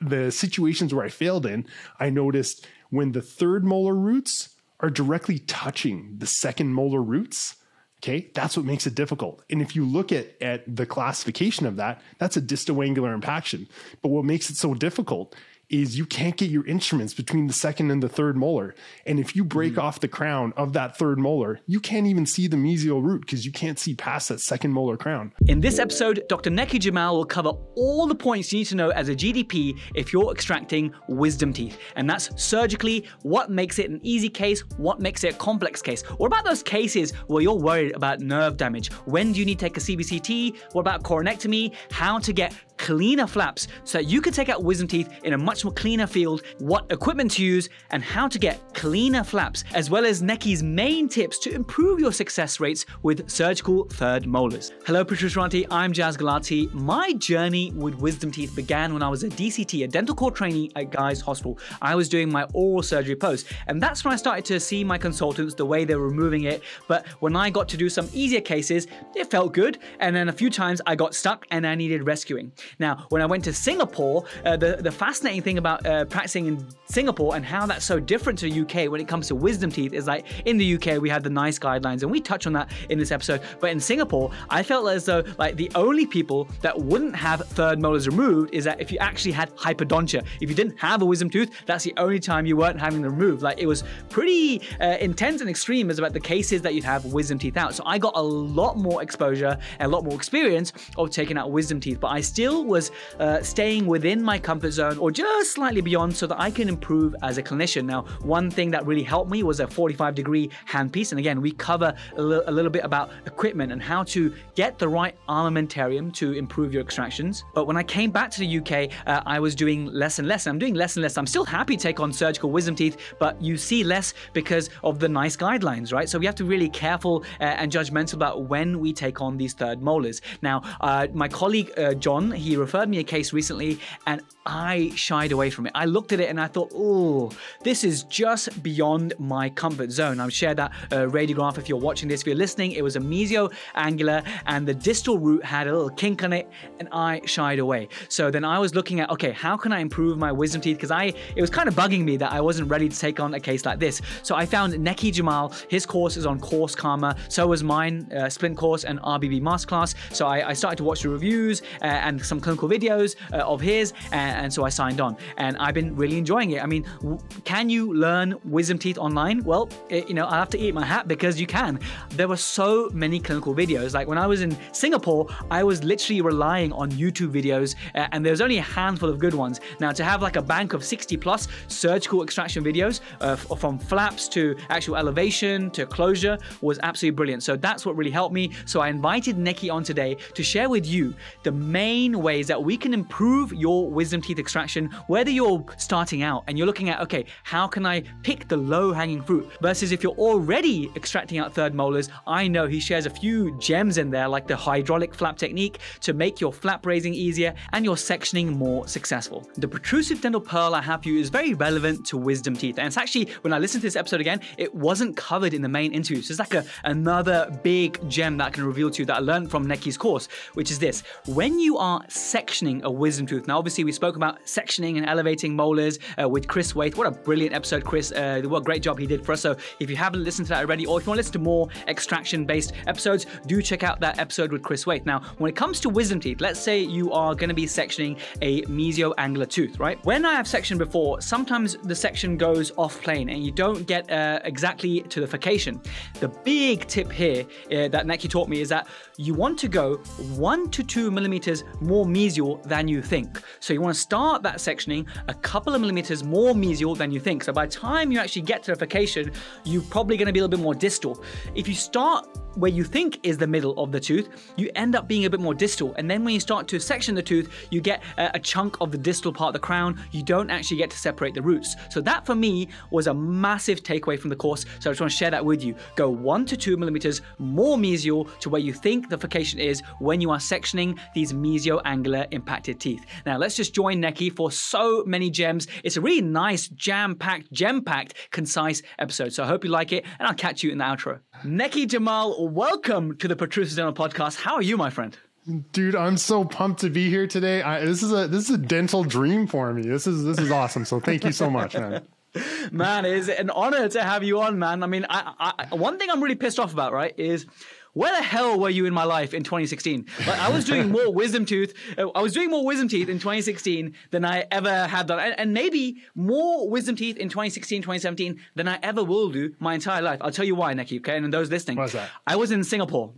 the situations where I failed in, I noticed when the third molar roots are directly touching the second molar roots, okay, that's what makes it difficult. And if you look at, at the classification of that, that's a distoangular impaction. But what makes it so difficult is you can't get your instruments between the second and the third molar. And if you break mm. off the crown of that third molar, you can't even see the mesial root because you can't see past that second molar crown. In this episode, Dr. Nekky Jamal will cover all the points you need to know as a GDP if you're extracting wisdom teeth. And that's surgically, what makes it an easy case, what makes it a complex case. What about those cases where you're worried about nerve damage? When do you need to take a CBCT? What about coronectomy? How to get cleaner flaps so you can take out wisdom teeth in a much more cleaner field, what equipment to use, and how to get cleaner flaps, as well as Nekky's main tips to improve your success rates with surgical third molars. Hello, Protruserati, I'm Jaz Gulati. My journey with wisdom teeth began when I was a DCT, a dental core trainee at Guy's Hospital. I was doing my oral surgery post, and that's when I started to see my consultants the way they were removing it. But when I got to do some easier cases, it felt good, and then a few times I got stuck and I needed rescuing. Now, when I went to Singapore, uh, the, the fascinating thing about uh, practicing in Singapore and how that's so different to the UK when it comes to wisdom teeth is like in the UK, we have the NICE guidelines, and we touch on that in this episode. But in Singapore, I felt as though like the only people that wouldn't have third molars removed is that if you actually had hypodontia. If you didn't have a wisdom tooth, that's the only time you weren't having them removed. Like it was pretty uh, intense and extreme as about the cases that you'd have wisdom teeth out. So I got a lot more exposure and a lot more experience of taking out wisdom teeth, but I still was uh, staying within my comfort zone or just slightly beyond so that I can improve as a clinician. Now, one thing that really helped me was a 45 degree handpiece. And again, we cover a, li- a little bit about equipment and how to get the right armamentarium to improve your extractions. But when I came back to the UK, uh, I was doing less and less. I'm doing less and less. I'm still happy to take on surgical wisdom teeth, but you see less because of the NICE guidelines, right? So we have to be really careful uh, and judgmental about when we take on these third molars. Now, uh, my colleague uh, John, he he referred me a case recently and I shied away from it. I looked at it and I thought, oh, this is just beyond my comfort zone. I've shared that uh, radiograph if you're watching this. If you're listening, it was a mesioangular and the distal root had a little kink on it and I shied away. So then I was looking at, okay, how can I improve my wisdom teeth? Because I, it was kind of bugging me that I wasn't ready to take on a case like this. So I found Nekky Jamal. His course is on Course Karma. So was mine, uh, Splint course and RBB Masterclass. So I, I started to watch the reviews uh, and some clinical videos uh, of his, and, and, so I signed on, and I've been really enjoying it. I mean, can you learn wisdom teeth online? Well, it, you know, I have to eat my hat because you can. There were so many clinical videos. Like when I was in Singapore, I was literally relying on YouTube videos, uh, and there's only a handful of good ones. Now, to have like a bank of 60 plus surgical extraction videos uh, from flaps to actual elevation to closure was absolutely brilliant. So that's what really helped me. So I invited Nekky on today to share with you the main ways that we can improve your wisdom teeth extraction, whether you're starting out and you're looking at, okay, how can I pick the low hanging fruit versus if you're already extracting out third molars, I know he shares a few gems in there like the hydraulic flap technique to make your flap raising easier and your sectioning more successful. The protrusive dental pearl I have for you is very relevant to wisdom teeth. And it's actually, when I listened to this episode again, it wasn't covered in the main interview. So it's like a, another big gem that I can reveal to you that I learned from Nekky's course, which is this. When you are sectioning a wisdom tooth. Now, obviously, we spoke about sectioning and elevating molars uh, with Chris Waith. What a brilliant episode, Chris. Uh, what a great job he did for us. So, if you haven't listened to that already, or if you want to listen to more extraction based episodes, do check out that episode with Chris Waith. Now, when it comes to wisdom teeth, let's say you are going to be sectioning a mesioangular tooth, right? When I have sectioned before, sometimes the section goes off plane and you don't get uh, exactly to the furcation. The big tip here uh, that Nekky taught me is that you want to go one to two millimeters more mesial than you think. So you want to start that sectioning a couple of millimeters more mesial than you think. So by the time you actually get to the furcation, you're probably going to be a little bit more distal. If you start where you think is the middle of the tooth, you end up being a bit more distal. And then when you start to section the tooth, you get a, a, chunk of the distal part of the crown. You don't actually get to separate the roots. So that for me was a massive takeaway from the course. So I just want to share that with you. Go one to two millimeters more mesial to where you think the furcation is when you are sectioning these mesioangular impacted teeth. Now let's just join Nekky for so many gems. It's a really nice, jam-packed, gem-packed, concise episode. So I hope you like it, and I'll catch you in the outro. Nekky Jamal welcome to the Protrusive Dental Podcast. How are you, my friend? Dude, I'm so pumped to be here today. I, this is a this is a dental dream for me. This is this is awesome. So thank you so much, man. man, it's an honor to have you on, man. I mean, I, I, one thing I'm really pissed off about, right, is where the hell were you in my life in 2016? Like, I was doing more wisdom tooth. Uh, I was doing more wisdom teeth in 2016 than I ever have done, and, and, maybe more wisdom teeth in 2016, 2017 than I ever will do my entire life. I'll tell you why, Nekky. Okay, and those listening? I was in Singapore.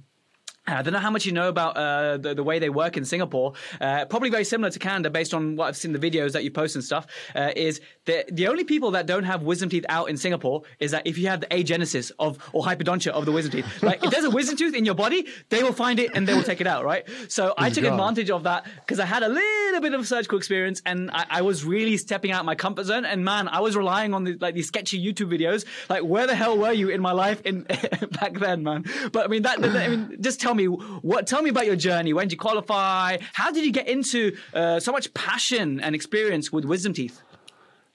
I don't know how much you know about uh, the, the, way they work in Singapore. Uh, probably very similar to Canada, based on what I've seen the videos that you post and stuff. Uh, is the the only people that don't have wisdom teeth out in Singapore is that if you have the agenesis of or hypodontia of the wisdom teeth, like if there's a wisdom tooth in your body, they will find it and they will take it out, right? So I took God. advantage of that because I had a little bit of surgical experience and I, I, was really stepping out my comfort zone. And man, I was relying on the, like these sketchy YouTube videos. Like, where the hell were you in my life in back then, man? But I mean, that I mean, just tell me me what. Tell me about your journey. When did you qualify? How did you get into uh, so much passion and experience with wisdom teeth?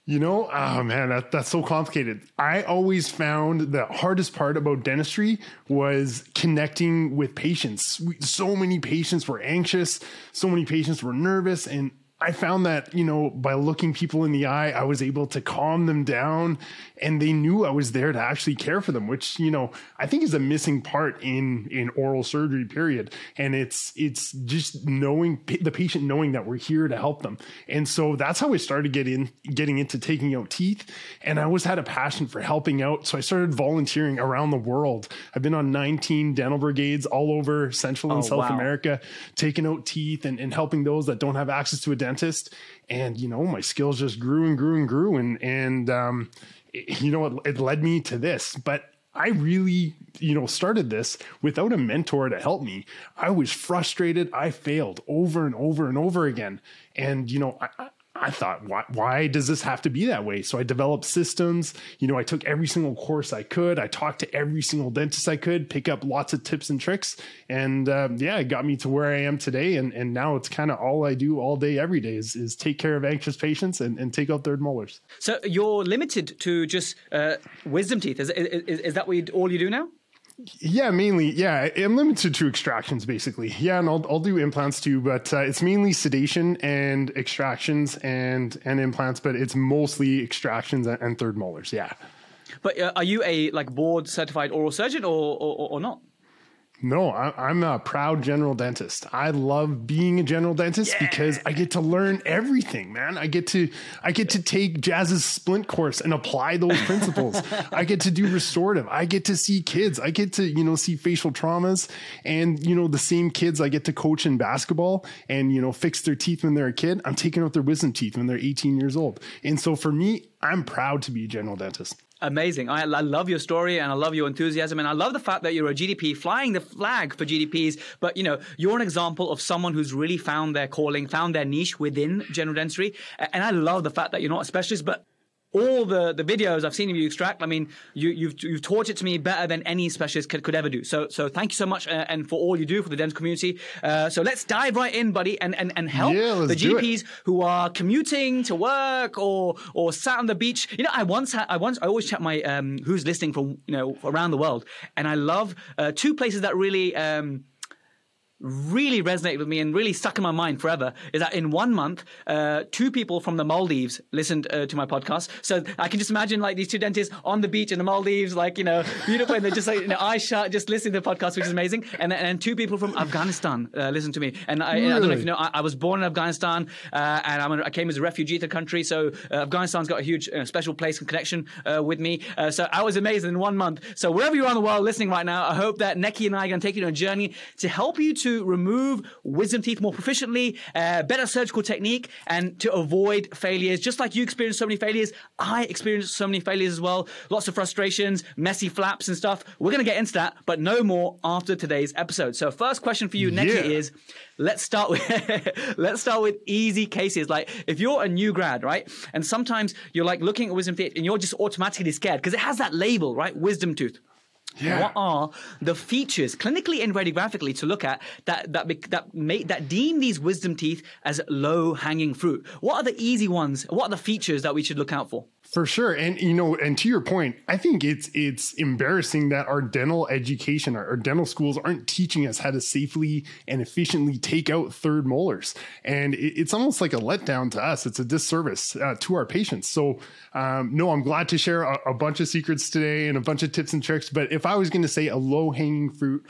You know, oh man, that, that's so complicated. I always found the hardest part about dentistry was connecting with patients. So many patients were anxious, so many patients were nervous, and I found that, you know, by looking people in the eye, I was able to calm them down and they knew I was there to actually care for them, which, you know, I think is a missing part in, in oral surgery period. And it's, it's just knowing the patient, knowing that we're here to help them. And so that's how I started getting, getting into taking out teeth. And I always had a passion for helping out. So I started volunteering around the world. I've been on 19 dental brigades all over Central and oh, South wow. America, taking out teeth and, and helping those that don't have access to a dentist. And, you know, my skills just grew and grew and grew. And, and, um, it, you know, it, it led me to this, but I really, you know, started this without a mentor to help me. I was frustrated. I failed over and over and over again. And, you know, I, I thought, why, why does this have to be that way? So I developed systems. You know, I took every single course I could. I talked to every single dentist I could, pick up lots of tips and tricks. And um, yeah, it got me to where I am today. And, and now it's kind of all I do all day, every day is, is take care of anxious patients and, and take out third molars. So you're limited to just uh, wisdom teeth. Is, is, is that what you, all you do now? Yeah, mainly. Yeah, I'm limited to extractions basically. Yeah, and I'll, I'll do implants too, but uh, it's mainly sedation and extractions and and implants, but it's mostly extractions and, third molars. Yeah. But uh, are you a like board certified oral surgeon or, or, or not? No, I, am a proud general dentist. I love being a general dentist yeah. because I get to learn everything, man. I get to I get to take Jaz's splint course and apply those principles. I get to do restorative. I get to see kids. I get to you know see facial traumas, and you know the same kids I get to coach in basketball and you know fix their teeth when they're a kid. I'm taking out their wisdom teeth when they're 18 years old, and so for me, I'm proud to be a general dentist. Amazing. I, I, love your story and I love your enthusiasm and I love the fact that you're a GDP flying the flag for GDPs. But you know, you're an example of someone who's really found their calling, found their niche within general dentistry. And I love the fact that you're not a specialist, but all the, the videos I've seen of you extract, I mean, you, you've you've taught it to me better than any specialist could, could ever do. So so thank you so much, uh, and for all you do for the dental community. Uh, so let's dive right in, buddy, and and, and help yeah, the GPs who are commuting to work or or sat on the beach. You know, I once had, I once I always check my um, who's listening from you know around the world, and I love uh, two places that really. Um, really resonated with me and really stuck in my mind forever is that in one month, uh, two people from the Maldives listened uh, to my podcast. So I can just imagine like these two dentists on the beach in the Maldives, like, you know, beautiful, and they're just like, you know, eyes shut, just listening to the podcast, which is amazing. And, and two people from Afghanistan uh, listened to me. And I, really? I, don't know if you know, I, I was born in Afghanistan uh, and I'm a, i came as a refugee to the country. So uh, Afghanistan's got a huge uh, special place and connection with me. so I was amazing in one month. So wherever you're on the world listening right now, I hope that Nekky and I are going to take you on a journey to help you to to remove wisdom teeth more proficiently, uh, better surgical technique, and to avoid failures. Just like you experienced so many failures, I experienced so many failures as well. Lots of frustrations, messy flaps and stuff. We're going to get into that, but no more after today's episode. So, first question for you, Nekky, yeah. is let's start with let's start with easy cases. Like if you're a new grad, right, and sometimes you're like looking at wisdom teeth and you're just automatically scared because it has that label, right, wisdom tooth. Yeah. What are the features clinically and radiographically to look at that that that make that deem these wisdom teeth as low hanging fruit? What are the easy ones? What are the features that we should look out for? For sure. And you know, and to your point, I think it's it's embarrassing that our dental education, our, our, dental schools aren't teaching us how to safely and efficiently take out third molars. And it, it's almost like a letdown to us. It's a disservice uh, to our patients. So um, no, I'm glad to share a, a bunch of secrets today and a bunch of tips and tricks. But if I was going to say a low hanging fruit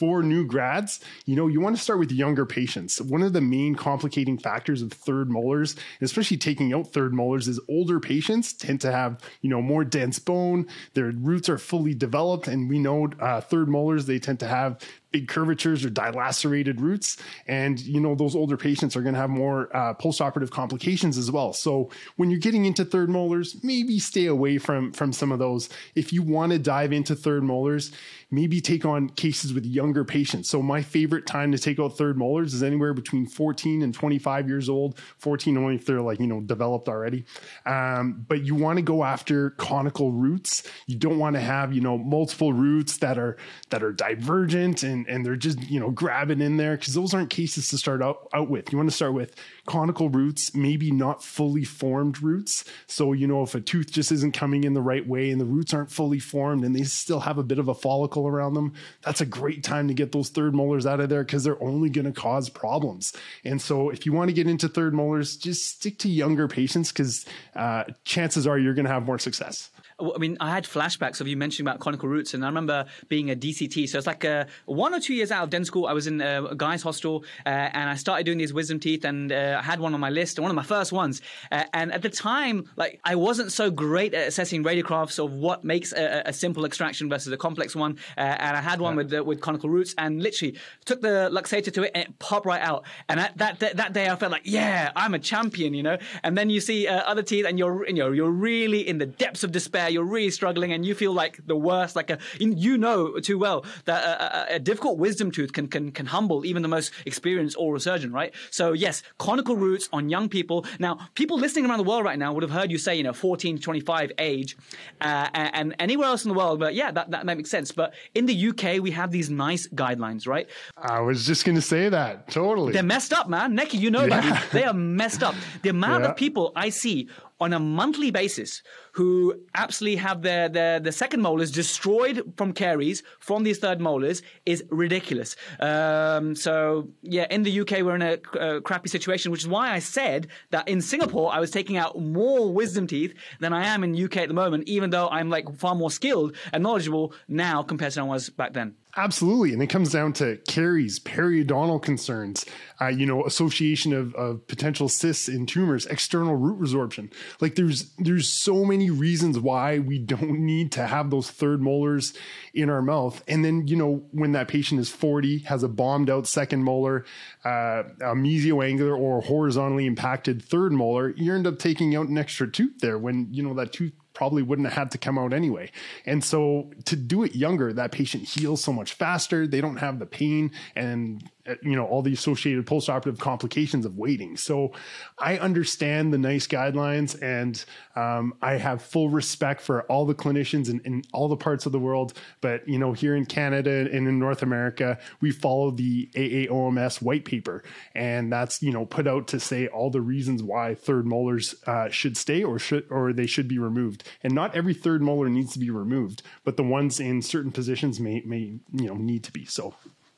for new grads, you know, you want to start with younger patients. One of the main complicating factors of third molars, especially taking out third molars, is older patients tend to have, you know, more dense bone. Their roots are fully developed, and we know uh, third molars they tend to have big curvatures or dilacerated roots. And, you know, those older patients are going to have more uh, postoperative complications as well. So when you're getting into third molars, maybe stay away from, from some of those. If you want to dive into third molars, maybe take on cases with younger patients. So my favorite time to take out third molars is anywhere between 14 and 25 years old, 14 only if they're like, you know, developed already. Um, but you want to go after conical roots. You don't want to have, you know, multiple roots that are, that are divergent and and, and they're just, you know, grabbing in there because those aren't cases to start out, out with. You want to start with conical roots, maybe not fully formed roots. So, you know, if a tooth just isn't coming in the right way and the roots aren't fully formed and they still have a bit of a follicle around them, that's a great time to get those third molars out of there because they're only going to cause problems. And so, if you want to get into third molars, just stick to younger patients because uh, chances are you're going to have more success. I mean, I had flashbacks of you mentioning about conical roots, and I remember being a DCT. So it's like uh, one or two years out of dental school. I was in a guy's hostel, uh, and I started doing these wisdom teeth, and uh, I had one on my list, one of my first ones. Uh, and at the time, like I wasn't so great at assessing radiographs of what makes a, a simple extraction versus a complex one. Uh, and I had one yeah. with with conical roots, and literally took the luxator to it, and it popped right out. And that that, that day, I felt like, yeah, I'm a champion, you know. And then you see uh, other teeth, and you're you know you're really in the depths of despair you're really struggling and you feel like the worst, like a, you know too well that a, a, a difficult wisdom tooth can, can, can humble even the most experienced oral surgeon, right? So yes, conical roots on young people. Now, people listening around the world right now would have heard you say, you know, 14 to 25 age, uh, and anywhere else in the world, but yeah, that, that makes sense. But in the UK, we have these NICE guidelines, right? I was just going to say that. Totally. They're messed up, man. Nekky, you know yeah. that. They are messed up. The amount yeah. of people I see on a monthly basis who absolutely have their, their, their second molars destroyed from caries from these third molars is ridiculous. Um, so, yeah, in the UK, we're in a, a crappy situation, which is why I said that in Singapore, I was taking out more wisdom teeth than I am in UK at the moment, even though I'm like far more skilled and knowledgeable now compared to when I was back then. Absolutely. And it comes down to caries, periodontal concerns, uh, you know, association of, of potential cysts and tumors, external root resorption. Like there's there's so many reasons why we don't need to have those third molars in our mouth. And then, you know, when that patient is 40, has a bombed out second molar, uh, a mesioangular or horizontally impacted third molar, you end up taking out an extra tooth there when, you know, that tooth probably wouldn't have had to come out anyway. And so to do it younger, that patient heals so much faster. They don't have the pain and you know all the associated postoperative complications of waiting. So I understand the NICE guidelines, and um, I have full respect for all the clinicians in, in, all the parts of the world. But you know, here in Canada and in North America, we follow the AAOMS white paper, and that's you know put out to say all the reasons why third molars uh, should stay or should or they should be removed. And not every third molar needs to be removed, but the ones in certain positions may may you know need to be. So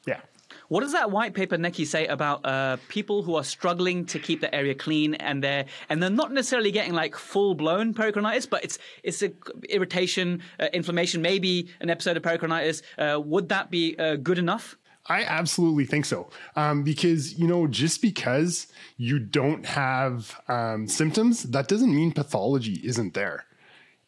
yeah. What does that white paper, Nekky, say about uh, people who are struggling to keep the area clean and they're and they're not necessarily getting like full blown pericoronitis, but it's it's a irritation, uh, inflammation, maybe an episode of pericoronitis. Uh, would that be uh, good enough? I absolutely think so. Um, because, you know, just because you don't have um, symptoms, that doesn't mean pathology isn't there.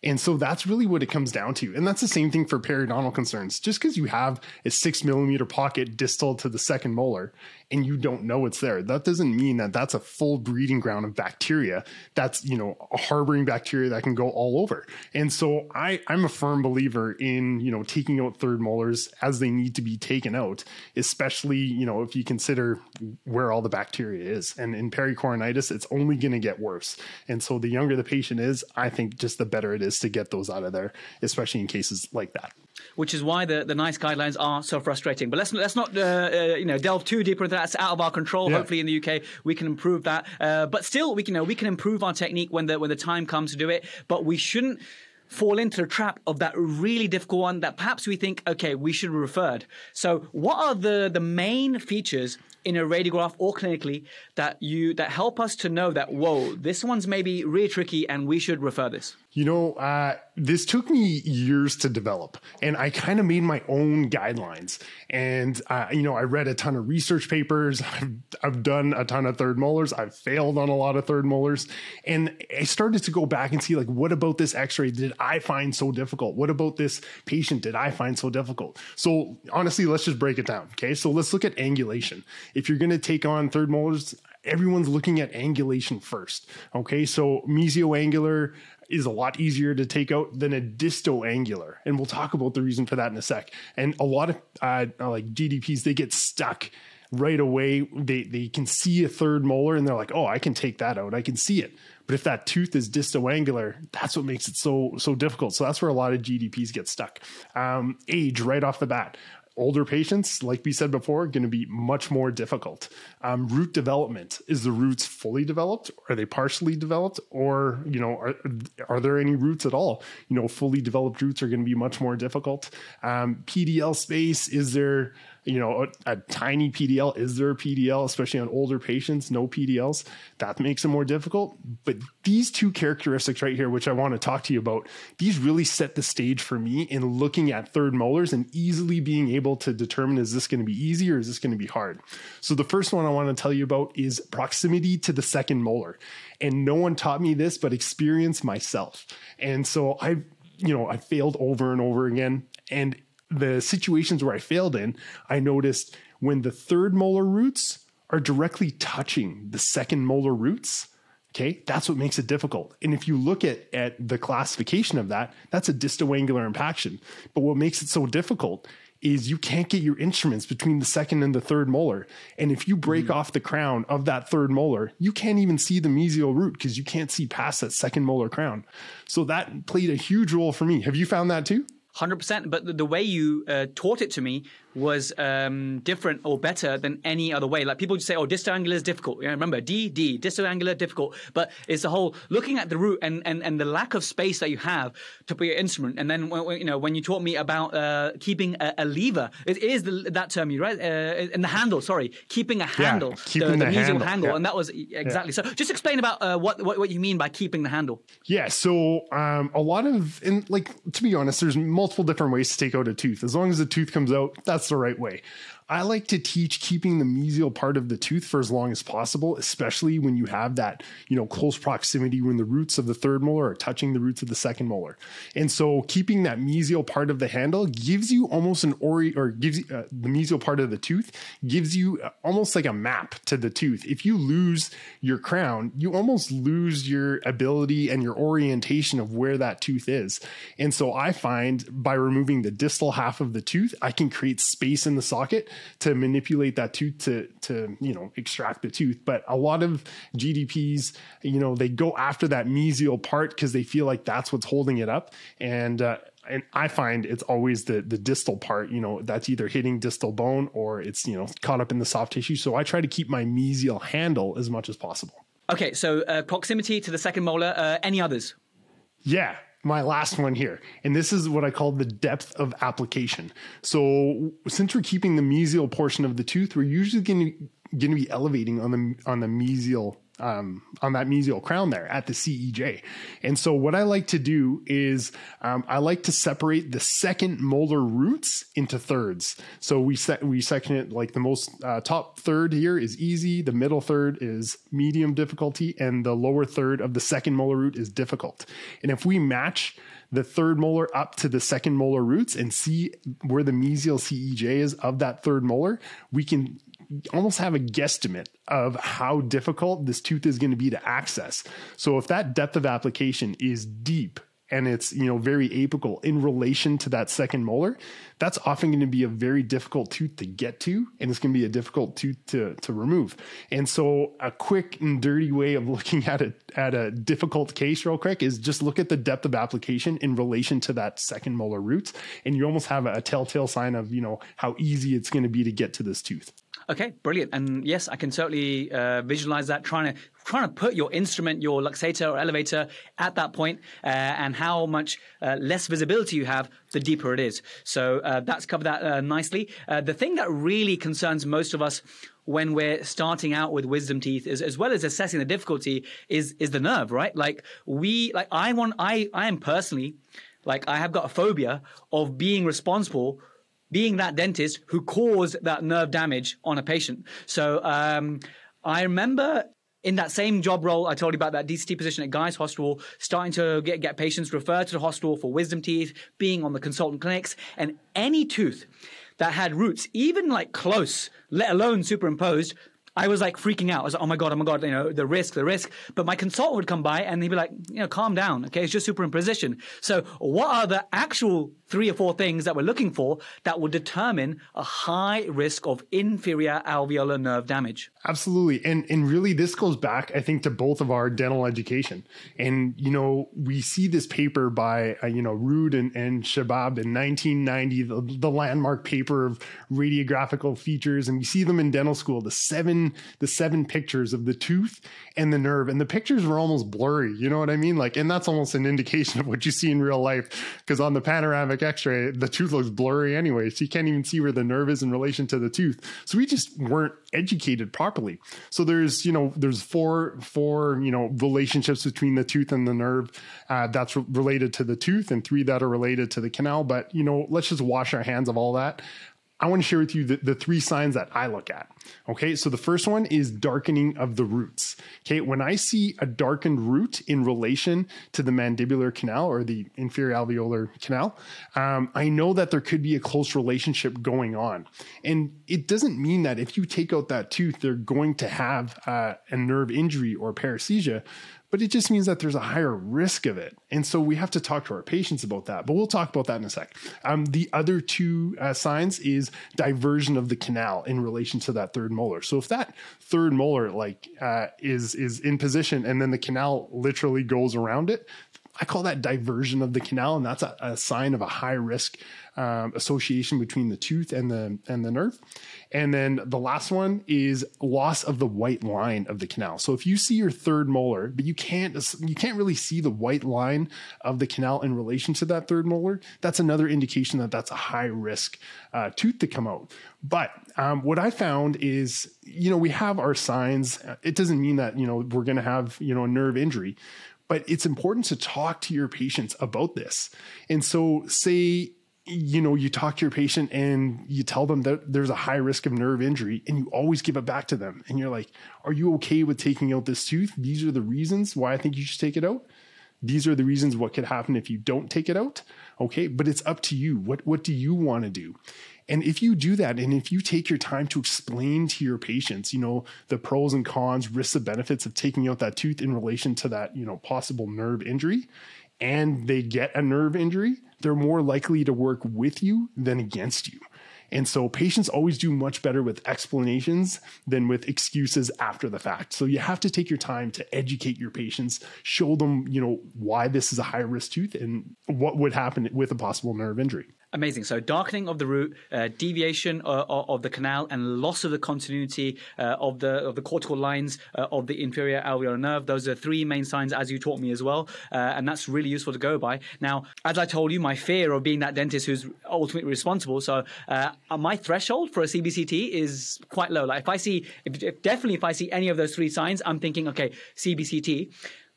And so that's really what it comes down to. And that's the same thing for periodontal concerns. Just because you have a six millimeter pocket distal to the second molar and you don't know it's there. That doesn't mean that that's a full breeding ground of bacteria. That's, you know, harboring bacteria that can go all over. And so I, I'm a firm believer in, you know, taking out third molars as they need to be taken out, especially, you know, if you consider where all the bacteria is. And in pericoronitis, it's only going to get worse. And so the younger the patient is, I think just the better it is to get those out of there, especially in cases like that which is why the, the NICE guidelines are so frustrating. But let's let's not uh, uh, you know delve too deep into that. It's out of our control. Yeah. Hopefully, in the UK, we can improve that. Uh, but still, we can you know we can improve our technique when the when the time comes to do it. But we shouldn't fall into the trap of that really difficult one that perhaps we think, okay, we should be referred. So, what are the the main features in a radiograph or clinically that you that help us to know that whoa, this one's maybe really tricky and we should refer this? You know, uh, this took me years to develop, and I kind of made my own guidelines. And uh, you know, I read a ton of research papers. I've, I've done a ton of third molars. I've failed on a lot of third molars, and I started to go back and see like, what about this X-ray did I find so difficult? What about this patient did I find so difficult? So honestly, let's just break it down. Okay, so let's look at angulation. If you're going to take on third molars, everyone's looking at angulation first. Okay, so mesioangular is a lot easier to take out than a distoangular. And we'll talk about the reason for that in a sec. And a lot of uh, like GDPs, they get stuck right away. They, they can see a third molar and they're like, oh, I can take that out. I can see it. But if that tooth is distoangular, that's what makes it so so difficult. So that's where a lot of GDPs get stuck. Um, age right off the bat older patients, like we said before, going to be much more difficult. Um, root development is the roots fully developed? Are they partially developed? Or you know, are are there any roots at all? You know, fully developed roots are going to be much more difficult. Um, PDL space is there you know, a, a, tiny PDL. Is there a PDL, especially on older patients? No PDLs. That makes it more difficult. But these two characteristics right here, which I want to talk to you about, these really set the stage for me in looking at third molars and easily being able to determine is this going to be easy or is this going to be hard? So the first one I want to tell you about is proximity to the second molar. And no one taught me this, but experience myself. And so I, you know, I failed over and over again. And the situations where I failed in, I noticed when the third molar roots are directly touching the second molar roots, okay, that's what makes it difficult. And if you look at, at the classification of that, that's a distoangular impaction. But what makes it so difficult is you can't get your instruments between the second and the third molar. And if you break mm. off the crown of that third molar, you can't even see the mesial root because you can't see past that second molar crown. So that played a huge role for me. Have you found that too? Hundred percent. But the, the, way you uh, taught it to me was um, different or better than any other way. Like people just say, "Oh, distoangular is difficult." Yeah, remember D D distoangular difficult. But it's the whole looking at the root and, and, and the lack of space that you have to put your instrument. And then when, you know when you taught me about uh, keeping a, a, lever, it is the, that term you right uh, and the handle. Sorry, keeping a handle, yeah, keeping the, the, the handle, handle yeah. and that was exactly. Yeah. So just explain about uh, what, what, what you mean by keeping the handle. Yeah. So um, a lot of and like to be honest, there's multiple different ways to take out a tooth. As long as the tooth comes out, that's the right way. I like to teach keeping the mesial part of the tooth for as long as possible, especially when you have that, you know, close proximity when the roots of the third molar are touching the roots of the second molar. And so keeping that mesial part of the handle gives you almost an ori or gives uh, the mesial part of the tooth gives you uh, almost like a map to the tooth. If you lose your crown, you almost lose your ability and your orientation of where that tooth is. And so I find by removing the distal half of the tooth, I can create space in the socket to manipulate that tooth to to you know extract the tooth. But a lot of GDPs, you know, they go after that mesial part because they feel like that's what's holding it up, and uh, and I find it's always the the distal part, you know, that's either hitting distal bone or it's you know caught up in the soft tissue. So I try to keep my mesial handle as much as possible. Okay, so uh, proximity to the second molar. Uh, any others? Yeah, my last one here. And this is what I call the depth of application. So since we're keeping the mesial portion of the tooth, we're usually going to be elevating on the on the mesial um, on that mesial crown there at the CEJ. And so what I like to do is um, I like to separate the second molar roots into thirds. So we set we section it like the most uh, top third here is easy, the middle third is medium difficulty, and the lower third of the second molar root is difficult. And if we match the third molar up to the second molar roots and see where the mesial CEJ is of that third molar, we can almost have a guesstimate of how difficult this tooth is going to be to access. So if that depth of application is deep and it's you know very apical in relation to that second molar that's often going to be a very difficult tooth to get to and it's going to be a difficult tooth to, to remove and so a quick and dirty way of looking at it at a difficult case real quick is just look at the depth of application in relation to that second molar root and you almost have a telltale sign of you know how easy it's going to be to get to this tooth Okay, brilliant. And yes, I can certainly uh, visualize that. Trying to trying to put your instrument, your luxator or elevator, at that point, uh, and how much uh, less visibility you have, the deeper it is. So uh, that's covered that uh, nicely. Uh, the thing that really concerns most of us when we're starting out with wisdom teeth is as well as assessing the difficulty is is the nerve right like we like i want i i am personally like i have got a phobia of being responsible being that dentist who caused that nerve damage on a patient. So um, I remember in that same job role, I told you about that DCT position at Guy's Hospital, starting to get, get patients referred to the hospital for wisdom teeth, being on the consultant clinics, and any tooth that had roots, even like close, let alone superimposed, I was like freaking out. I was like, oh my God, oh my God, you know, the risk, the risk. But my consultant would come by and he'd be like, you know, calm down. Okay. It's just superimposition. So what are the actual three or four things that we're looking for that will determine a high risk of inferior alveolar nerve damage? Absolutely. And, and really this goes back, I think, to both of our dental education. And, you know, we see this paper by, uh, you know, Rood and, and Shehab in 1990, the, the landmark paper of radiographical features. And we see them in dental school, the seven the seven pictures of the tooth and the nerve, and the pictures were almost blurry. You know what I mean? Like, and that's almost an indication of what you see in real life, because on the panoramic X-ray, the tooth looks blurry anyway, so you can't even see where the nerve is in relation to the tooth. So we just weren't educated properly. So there's you know there's four four you know relationships between the tooth and the nerve uh, that's re- related to the tooth, and three that are related to the canal. But you know, let's just wash our hands of all that. I want to share with you the, the three signs that I look at. Okay, so the first one is darkening of the roots. Okay, when I see a darkened root in relation to the mandibular canal or the inferior alveolar canal, um, I know that there could be a close relationship going on. And it doesn't mean that if you take out that tooth, they're going to have uh, a nerve injury or paresthesia but it just means that there's a higher risk of it. And so we have to talk to our patients about that. But we'll talk about that in a sec. Um, the other two uh, signs is diversion of the canal in relation to that third molar. So if that third molar like uh, is is in position and then the canal literally goes around it, I call that diversion of the canal, and that's a, a sign of a high risk um, association between the tooth and the and the nerve. And then the last one is loss of the white line of the canal. So if you see your third molar, but you can't you can't really see the white line of the canal in relation to that third molar, that's another indication that that's a high risk uh, tooth to come out. But um, what I found is, you know, we have our signs. It doesn't mean that you know we're going to have you know a nerve injury but it's important to talk to your patients about this. And so, say you know, you talk to your patient and you tell them that there's a high risk of nerve injury and you always give it back to them. And you're like, are you okay with taking out this tooth? These are the reasons why I think you should take it out. These are the reasons what could happen if you don't take it out. Okay. But it's up to you. What, what do you want to do? And if you do that, and if you take your time to explain to your patients, you know, the pros and cons, risks and benefits of taking out that tooth in relation to that, you know, possible nerve injury, and they get a nerve injury, they're more likely to work with you than against you. And so patients always do much better with explanations than with excuses after the fact. So you have to take your time to educate your patients, show them, you know, why this is a high risk tooth and what would happen with a possible nerve injury. Amazing. So darkening of the root, uh, deviation uh, of the canal, and loss of the continuity uh, of the of the cortical lines uh, of the inferior alveolar nerve. Those are three main signs, as you taught me as well, uh, and that's really useful to go by. Now, as I told you, my fear of being that dentist who's ultimately responsible. So uh, my threshold for a CBCT is quite low. Like if I see, if, if definitely if I see any of those three signs, I'm thinking, okay, CBCT.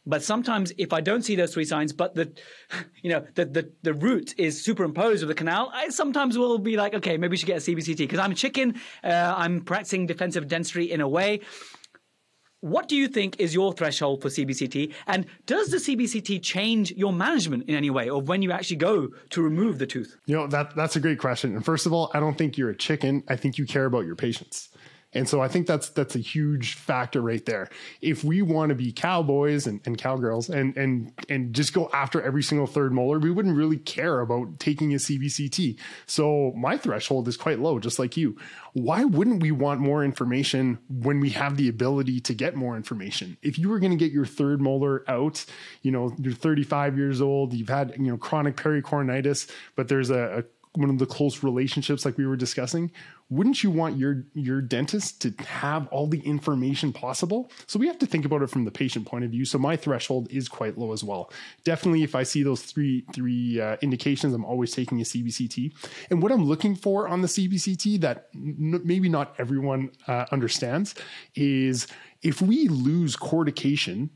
But sometimes if I don't see those three signs, but the, you know, the, the, the root is superimposed with the canal, I sometimes will be like, okay, maybe we should get a CBCT because I'm a chicken. Uh, I'm practicing defensive dentistry in a way. What do you think is your threshold for CBCT? And does the CBCT change your management in any way of when you actually go to remove the tooth? You know, that that's a great question. And first of all, I don't think you're a chicken. I think you care about your patients. And so I think that's that's a huge factor right there. If we want to be cowboys and, and cowgirls and and and just go after every single third molar, we wouldn't really care about taking a CBCT. So my threshold is quite low, just like you. Why wouldn't we want more information when we have the ability to get more information? If you were going to get your third molar out, you know, you're 35 years old, you've had, you know, chronic pericoronitis, but there's a, a one of the close relationships like we were discussing wouldn't you want your your dentist to have all the information possible? So we have to think about it from the patient point of view. So my threshold is quite low as well. Definitely if i see those three three uh, indications i'm always taking a cbct and what i'm looking for on the cbct that n- maybe not everyone uh, understands is if we lose cortication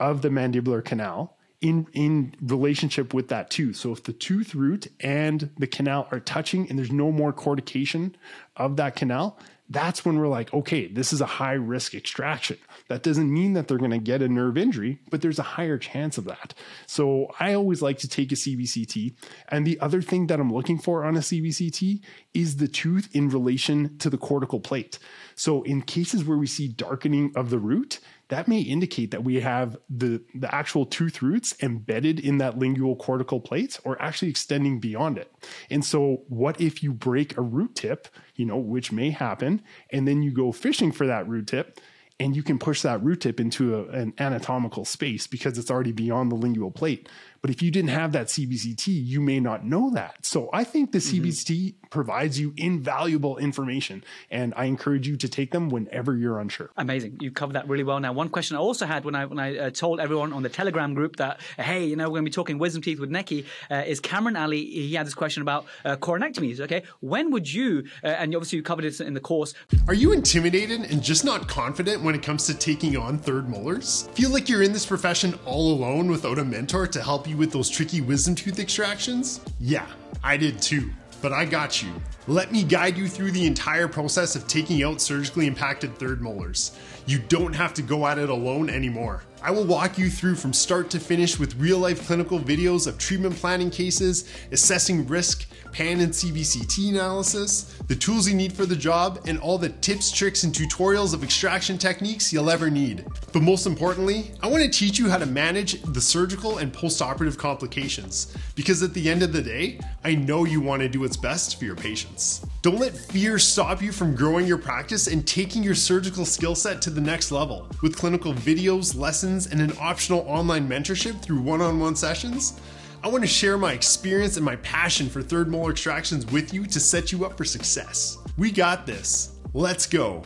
of the mandibular canal in in relationship with that tooth. So if the tooth root and the canal are touching and there's no more cortication of that canal, that's when we're like, okay, this is a high risk extraction. That doesn't mean that they're going to get a nerve injury, but there's a higher chance of that. So I always like to take a CBCT. And the other thing that I'm looking for on a CBCT is the tooth in relation to the cortical plate. So in cases where we see darkening of the root, that may indicate that we have the, the actual tooth roots embedded in that lingual cortical plate or actually extending beyond it. And so, what if you break a root tip, you know, which may happen, and then you go fishing for that root tip? And you can push that root tip into a, an anatomical space because it's already beyond the lingual plate. But if you didn't have that CBCT, you may not know that. So I think the mm-hmm. CBCT provides you invaluable information, and I encourage you to take them whenever you're unsure. Amazing, you covered that really well. Now, one question I also had when I when I uh, told everyone on the Telegram group that hey, you know, we're going to be talking wisdom teeth with Nekky uh, is Cameron Ali. He had this question about uh, coronectomies. Okay, when would you? Uh, and obviously you covered it in the course. Are you intimidated and just not confident when it comes to taking on third molars? Feel like you're in this profession all alone without a mentor to help you you with those tricky wisdom tooth extractions? Yeah, I did too, but I got you. Let me guide you through the entire process of taking out surgically impacted third molars. You don't have to go at it alone anymore. I will walk you through from start to finish with real life clinical videos of treatment planning cases, assessing risk, PAN and CBCT analysis, the tools you need for the job, and all the tips, tricks, and tutorials of extraction techniques you'll ever need. But most importantly, I want to teach you how to manage the surgical and post-operative complications, because at the end of the day, I know you want to do what's best for your patients. Don't let fear stop you from growing your practice and taking your surgical skill set to the next level. With clinical videos, lessons, and an optional online mentorship through one-on-one sessions, I want to share my experience and my passion for third molar extractions with you to set you up for success. We got this. Let's go.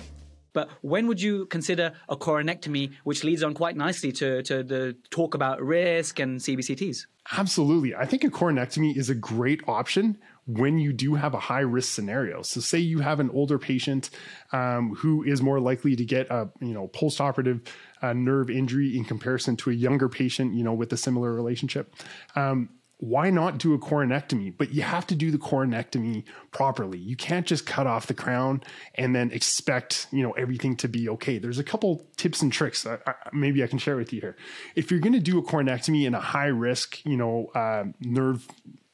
But when would you consider a coronectomy, which leads on quite nicely to, to the talk about risk and CBCTs? Absolutely. I think a coronectomy is a great option when you do have a high risk scenario. So, say you have an older patient um, who is more likely to get a you know post operative uh, nerve injury in comparison to a younger patient, you know, with a similar relationship. Um, why not do a coronectomy? But you have to do the coronectomy properly. You can't just cut off the crown and then expect you know everything to be okay. There's a couple tips and tricks uh, maybe I can share with you here. If you're going to do a coronectomy in a high risk, you know, uh, nerve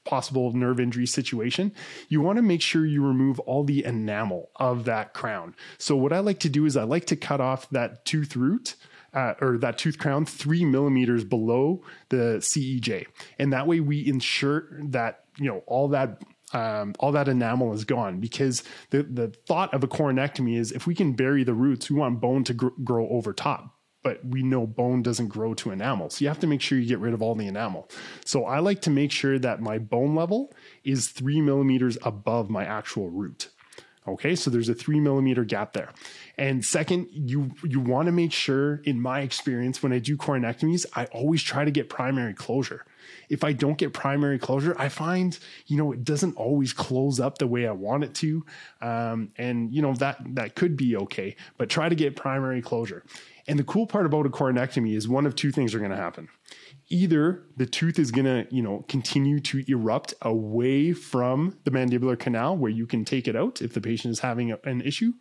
possible nerve injury situation, you want to make sure you remove all the enamel of that crown. So what I like to do is I like to cut off that tooth root. Uh, or that tooth crown three millimeters below the CEJ, and that way we ensure that you know all that um, all that enamel is gone because the the thought of a coronectomy is if we can bury the roots, we want bone to gr- grow over top but we know bone doesn't grow to enamel. So you have to make sure you get rid of all the enamel. So I like to make sure that my bone level is three millimeters above my actual root. Okay, so there's a three millimeter gap there. And second, you you want to make sure, in my experience, when I do coronectomies, I always try to get primary closure. If I don't get primary closure, I find you know it doesn't always close up the way I want it to, um, and you know that that could be okay. But try to get primary closure. And the cool part about a coronectomy is one of two things are going to happen. Either the tooth is going to, you know, continue to erupt away from the mandibular canal where you can take it out if the patient is having a, an issue,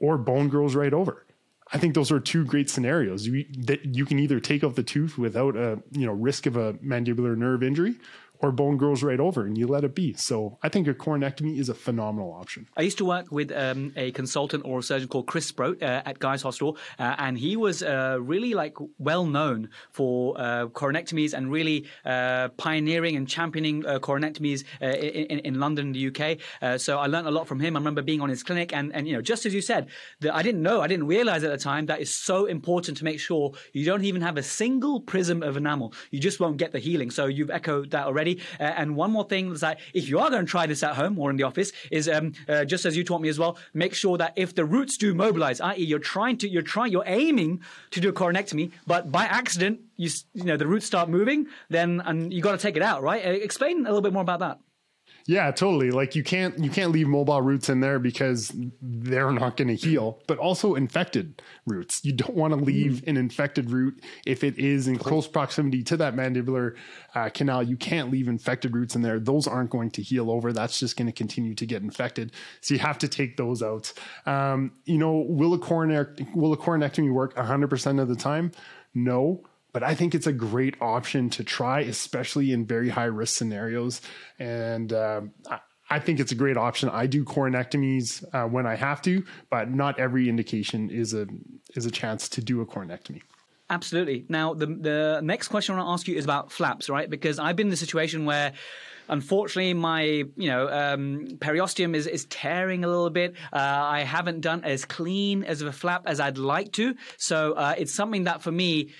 or bone grows right over. I think those are two great scenarios. You, that you can either take out the tooth without a, you know, risk of a mandibular nerve injury, or bone grows right over and you let it be. So I think a coronectomy is a phenomenal option. I used to work with um, a consultant or a surgeon called Chris Sproat uh, at Guy's Hospital, uh, and he was uh, really like well known for uh, coronectomies and really uh, pioneering and championing uh, coronectomies in, in, London, the UK. so I learned a lot from him. I remember being on his clinic, and and you know, just as you said, that I didn't know, I didn't realize at the time that it's so important to make sure you don't even have a single prism of enamel. You just won't get the healing. So you've echoed that already. Uh, and one more thing is that if you are going to try this at home or in the office, is um, uh, just as you taught me as well, make sure that if the roots do mobilize, i.e., you're trying to, you're trying, you're aiming to do a coronectomy, but by accident, you you know the roots start moving, then and you got to take it out, right? Uh, explain a little bit more about that. Yeah, totally. Like you can't you can't leave mobile roots in there because they're not going to heal. But also infected roots. You don't want to leave mm. an infected root if it is in close proximity to that mandibular uh, canal. You can't leave infected roots in there. Those aren't going to heal over. That's just going to continue to get infected. So you have to take those out. Um, you know, will a coronary will a coronectomy work 100% of the time? No but I think it's a great option to try, especially in very high risk scenarios. And uh, I, think it's a great option. I do coronectomies uh, when I have to, but not every indication is a is a chance to do a coronectomy. Absolutely. Now, the the next question I want to ask you is about flaps, right? Because I've been in the situation where unfortunately my you know um, periosteum is, is tearing a little bit uh, i haven't done as clean as a flap as i'd like to so uh, it's something that for me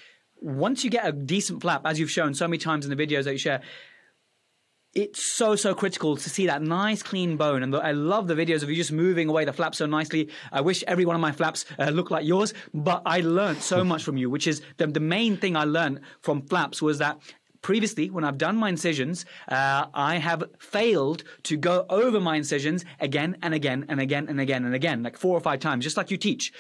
once you get a decent flap, as you've shown so many times in the videos that you share, it's so so critical to see that nice clean bone. And the, i love the videos of you just moving away the flaps so nicely. I wish every one of my flaps uh, looked like yours but i learned so much from you which is the, the main thing i learned from flaps was that previously when i've done my incisions uh, i have failed to go over my incisions again and again and again and again and again like four or five times just like you teach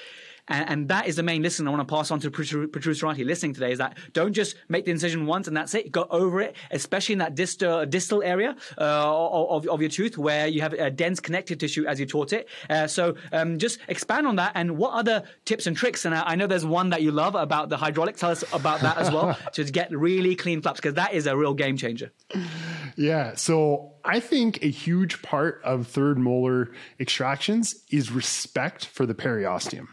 and, and that is the main lesson I want to pass on to Protruserati listening today is that don't just make the incision once and that's it. Go over it, especially in that distal, distal area uh, of, of your tooth where you have a dense connective tissue as you taught it. Uh, so um, just expand on that. And what other tips and tricks? And I, I know there's one that you love about the hydraulic. Tell us about that as well to get really clean flaps because that is a real game changer. Yeah. So I think a huge part of third molar extractions is respect for the periosteum.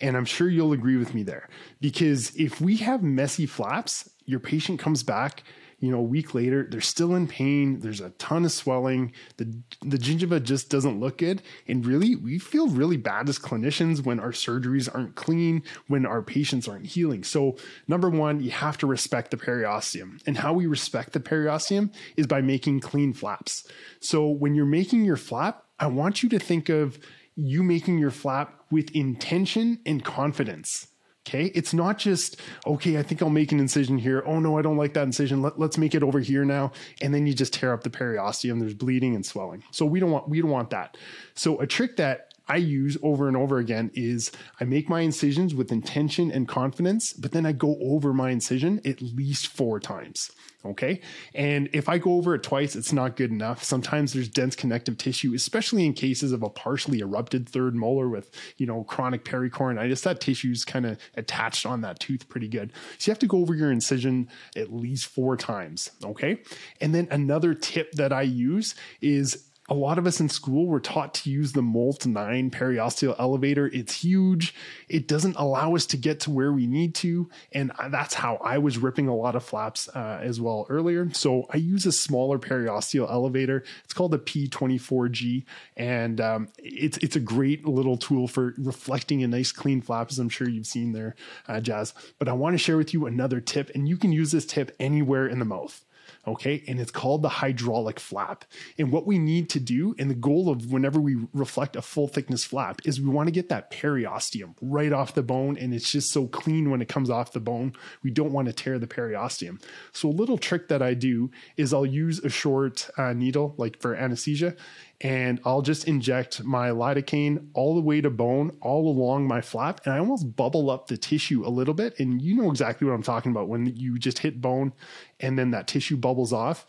And I'm sure you'll agree with me there because if we have messy flaps, your patient comes back, you know, a week later, they're still in pain. There's a ton of swelling. The, the gingiva just doesn't look good. And really, we feel really bad as clinicians when our surgeries aren't clean, when our patients aren't healing. So, number one, you have to respect the periosteum. And how we respect the periosteum is by making clean flaps. So, when you're making your flap, I want you to think of you making your flap with intention and confidence. Okay. It's not just, okay, I think I'll make an incision here. Oh no, I don't like that incision. Let, let's make it over here now. And then you just tear up the periosteum. There's bleeding and swelling. So we don't want, we don't want that. So a trick that I use over and over again is I make my incisions with intention and confidence, but then I go over my incision at least four times. Okay. And if I go over it twice, it's not good enough. Sometimes there's dense connective tissue, especially in cases of a partially erupted third molar with, you know, chronic pericoronitis. That tissue's kind of attached on that tooth pretty good. So you have to go over your incision at least four times. Okay. And then another tip that I use is a lot of us in school were taught to use the Molt 9 periosteal elevator. It's huge. It doesn't allow us to get to where we need to. And that's how I was ripping a lot of flaps uh, as well earlier. So I use a smaller periosteal elevator. It's called the P24G. And um, it's, it's a great little tool for reflecting a nice clean flap, as I'm sure you've seen there, uh, Jaz. But I want to share with you another tip, and you can use this tip anywhere in the mouth okay? And it's called the hydraulic flap. And what we need to do, and the goal of whenever we reflect a full thickness flap, is we want to get that periosteum right off the bone. And it's just so clean when it comes off the bone. We don't want to tear the periosteum. So, a little trick that I do is I'll use a short uh, needle, like for anesthesia, and I'll just inject my lidocaine all the way to bone, all along my flap, and I almost bubble up the tissue a little bit. And you know exactly what I'm talking about when you just hit bone and then that tissue bubbles off.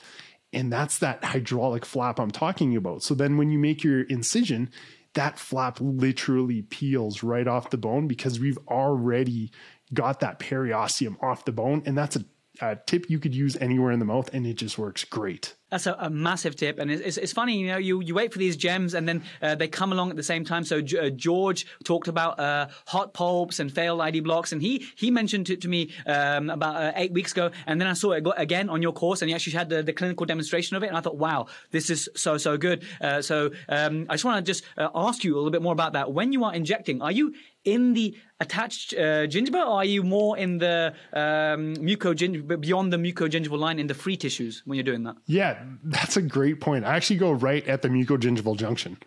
And that's that hydraulic flap I'm talking about. So then when you make your incision, that flap literally peels right off the bone because we've already got that periosteum off the bone. And that's a a tip you could use anywhere in the mouth, and it just works great. That's a, a, massive tip, and it's, it's, funny, you know, you, you wait for these gems, and then uh, they come along at the same time. So uh, George talked about uh, hot pulps and failed ID blocks, and he he mentioned it to me um, about uh, eight weeks ago, and then I saw it again on your course, and you actually had the, the clinical demonstration of it, and I thought, wow, this is so so good. Uh, so um, I just want to just uh, ask you a little bit more about that. When you are injecting, are you in the attached uh, gingiva, or are you more in the um, beyond the mucogingival line in the free tissues when you're doing that? Yeah, that's a great point. I actually go right at the mucogingival junction.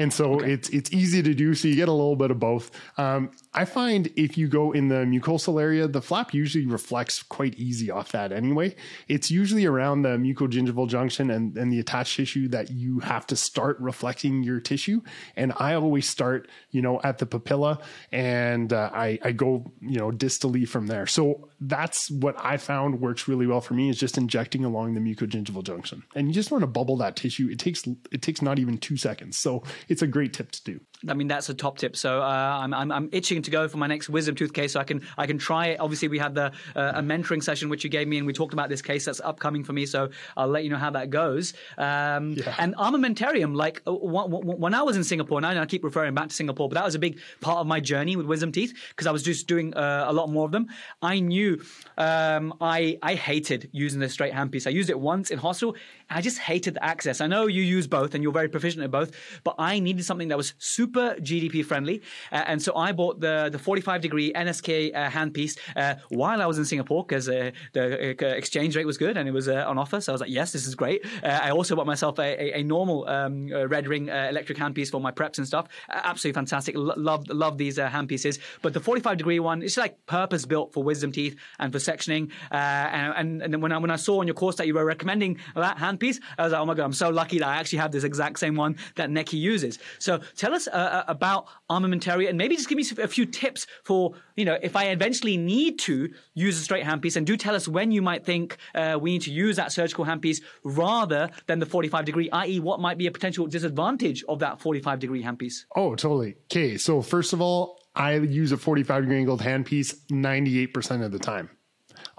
And so okay. it's it's easy to do. So you get a little bit of both. Um, I find if you go in the mucosal area, the flap usually reflects quite easy off that anyway. It's usually around the mucogingival junction and, and the attached tissue that you have to start reflecting your tissue. And I always start, you know, at the papilla and uh, I, I go, you know, distally from there. So that's what I found works really well for me is just injecting along the mucogingival junction. And you just want to bubble that tissue. It takes, it takes not even two seconds. So it's a great tip to do. I mean, that's a top tip. So uh, I'm, I'm, I'm, itching to go for my next wisdom tooth case, so I can I can try it. Obviously, we had the uh, a mentoring session which you gave me, and we talked about this case that's upcoming for me. So I'll let you know how that goes. Um, yeah. And armamentarium, like uh, when I was in Singapore, and I keep referring back to Singapore, but that was a big part of my journey with wisdom teeth because I was just doing uh, a lot more of them. I knew um, I I hated using the straight handpiece. I used it once in hospital. I just hated the access. I know you use both and you're very proficient at both, but I needed something that was super GDP friendly. Uh, and so I bought the, the 45 degree NSK uh, handpiece uh, while I was in Singapore because uh, the uh, exchange rate was good and it was uh, on offer. So I was like, yes, this is great. I also bought myself a, a, a normal um, red ring electric handpiece for my preps and stuff. absolutely fantastic. L- love, love these handpieces. But the 45 degree one, it's like purpose built for wisdom teeth and for sectioning. and, and, and when I, when I saw on your course that you were recommending that hand piece. I was like, oh my God, I'm so lucky that I actually have this exact same one that Nekky uses. So tell us uh, uh about armamentarium and maybe just give me a few tips for, you know, if I eventually need to use a straight handpiece and do tell us when you might think uh, we need to use that surgical handpiece rather than the 45 degree, i.e. what might be a potential disadvantage of that 45 degree handpiece? Oh, totally. Okay. So first of all, I use a 45 degree angled handpiece 98% of the time.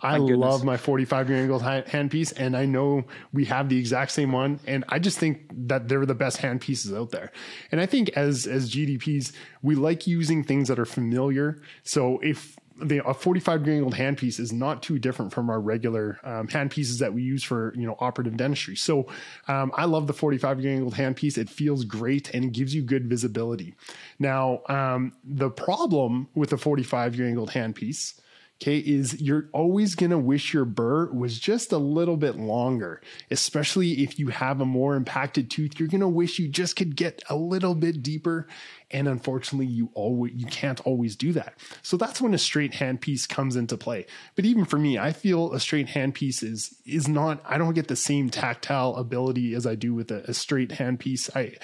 I love my 45 degree angled handpiece, and I know we have the exact same one. And I just think that they're the best handpieces out there. And I think as as GDPs, we like using things that are familiar. So if the a 45 degree angled handpiece is not too different from our regular um, handpieces that we use for you know operative dentistry. So um, I love the 45 degree angled handpiece. It feels great and it gives you good visibility. Now um, the problem with the 45 degree angled handpiece okay, is you're always going to wish your burr was just a little bit longer, especially if you have a more impacted tooth. You're going to wish you just could get a little bit deeper. And unfortunately, you always you can't always do that. So that's when a straight handpiece comes into play. But even for me, I feel a straight handpiece is is not. I don't get the same tactile ability as I do with a, a straight handpiece. I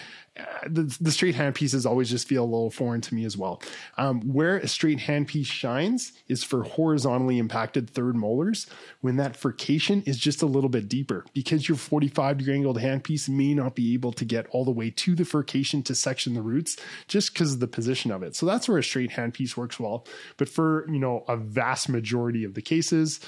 the, the straight hand pieces always just feel a little foreign to me as well. Um, where a straight hand piece shines is for horizontally impacted third molars when that furcation is just a little bit deeper because your 45 degree angled handpiece may not be able to get all the way to the furcation to section the roots just because of the position of it. So that's where a straight handpiece works well. But for, you know, a vast majority of the cases,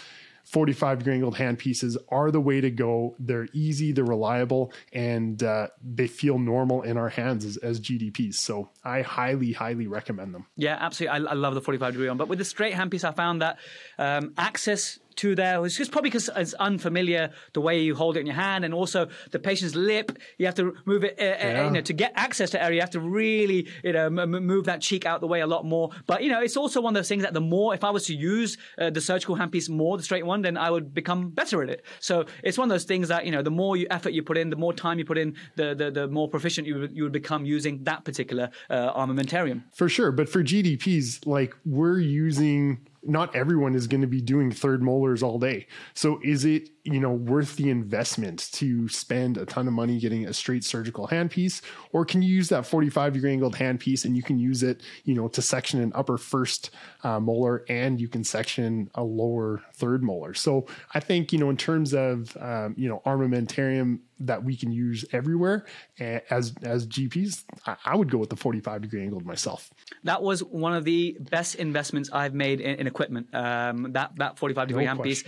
45 degree angled hand pieces are the way to go. They're easy, they're reliable, and uh, they feel normal in our hands as, as, GDPs. So I highly, highly recommend them. Yeah, absolutely. I, I love the 45 degree one. But with the straight hand piece, I found that um, access to there. It's just probably because it's unfamiliar the way you hold it in your hand, and also the patient's lip. You have to move it, uh, uh you know, to get access to area. You have to really, you know, m- move that cheek out the way a lot more. But you know, it's also one of those things that the more, if I was to use uh, the surgical handpiece more, the straight one, then I would become better at it. So it's one of those things that you know, the more you effort you put in, the more time you put in, the the, the more proficient you would, you would become using that particular uh, armamentarium. For sure, but for GDPs, like we're using not everyone is going to be doing third molars all day. So is it, you know, worth the investment to spend a ton of money getting a straight surgical handpiece? Or can you use that 45 degree angled handpiece and you can use it, you know, to section an upper first uh, molar and you can section a lower third molar. So I think, you know, in terms of, um, you know, armamentarium, that we can use everywhere eh, as as GPs, I, I would go with the 45 degree angle myself. That was one of the best investments I've made in, in equipment. Um, that that 45 degree No handpiece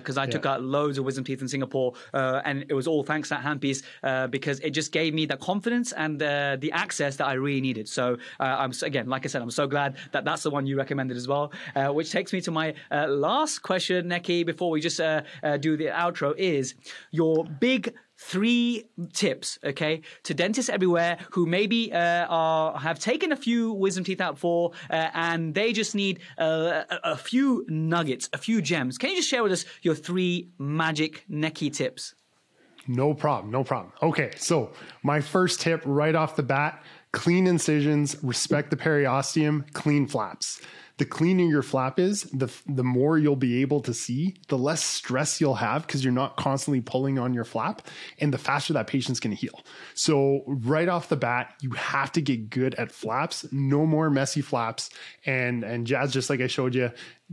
because uh, I took out loads of wisdom teeth in Singapore, uh, and it was all thanks to that handpiece uh, because it just gave me the confidence and uh, the access that I really needed. So uh, I'm again, like I said, I'm so glad that that's the one you recommended as well. Uh, which takes me to my uh, last question, Nekky, before we just do the outro: is your big three tips, okay, to dentists everywhere who maybe uh, are have taken a few wisdom teeth out for, uh, and they just need uh, a, a few nuggets, a few gems. Can you just share with us your three magic Nekky tips? No problem. No problem. Okay. So, my first tip right off the bat clean incisions, respect the periosteum, clean flaps. The cleaner your flap is, the, the more you'll be able to see, the less stress you'll have because you're not constantly pulling on your flap, and the faster that patient's going to heal. So, right off the bat, you have to get good at flaps. No more messy flaps. And, and Jaz, just like I showed you,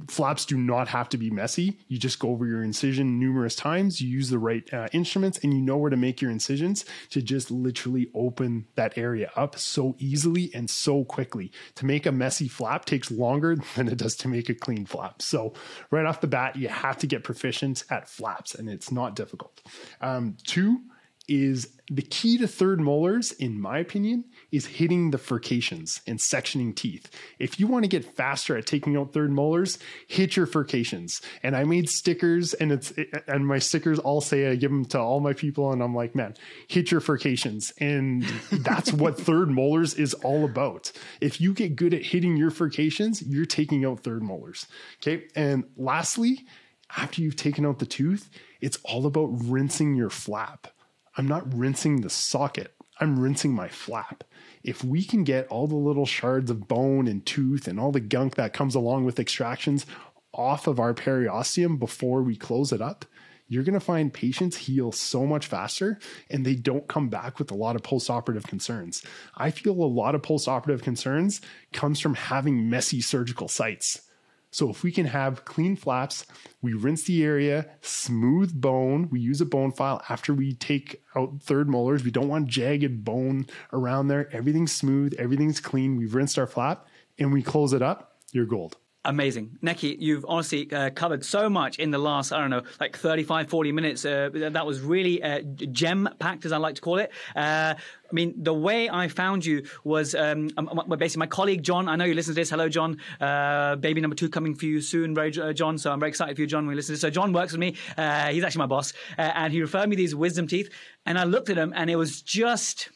flaps do not have to be messy. You just go over your incision numerous times. You use the right uh, instruments and you know where to make your incisions to just literally open that area up so easily and so quickly. To make a messy flap takes longer than it does to make a clean flap. So, right off the bat, you have to get proficient at flaps and it's not difficult. Um, two, is the key to third molars, in my opinion, is hitting the furcations and sectioning teeth. If you want to get faster at taking out third molars, hit your furcations. And I made stickers, and it's and my stickers all say I give them to all my people, and I'm like, man, hit your furcations, and that's what third molars is all about. If you get good at hitting your furcations, you're taking out third molars. Okay, and lastly, after you've taken out the tooth, it's all about rinsing your flap. I'm not rinsing the socket. I'm rinsing my flap. If we can get all the little shards of bone and tooth and all the gunk that comes along with extractions off of our periosteum before we close it up, you're going to find patients heal so much faster and they don't come back with a lot of postoperative concerns. I feel a lot of postoperative concerns comes from having messy surgical sites. So if we can have clean flaps, we rinse the area, smooth bone, we use a bone file after we take out third molars. We don't want jagged bone around there. Everything's smooth, everything's clean. We've rinsed our flap and we close it up, you're gold. Amazing. Nekky, you've honestly uh, covered so much in the last, I don't know, like 35, 40 minutes. Uh, that was really uh, gem packed, as I like to call it. Uh, I mean, the way I found you was um, um, basically my colleague John. I know you listen to this. Hello, John. Uh, baby number two coming for you soon, uh, John. So I'm very excited for you, John, when you listen to this. So John works with me. Uh, he's actually my boss. Uh, and he referred me these wisdom teeth. And I looked at them and it was just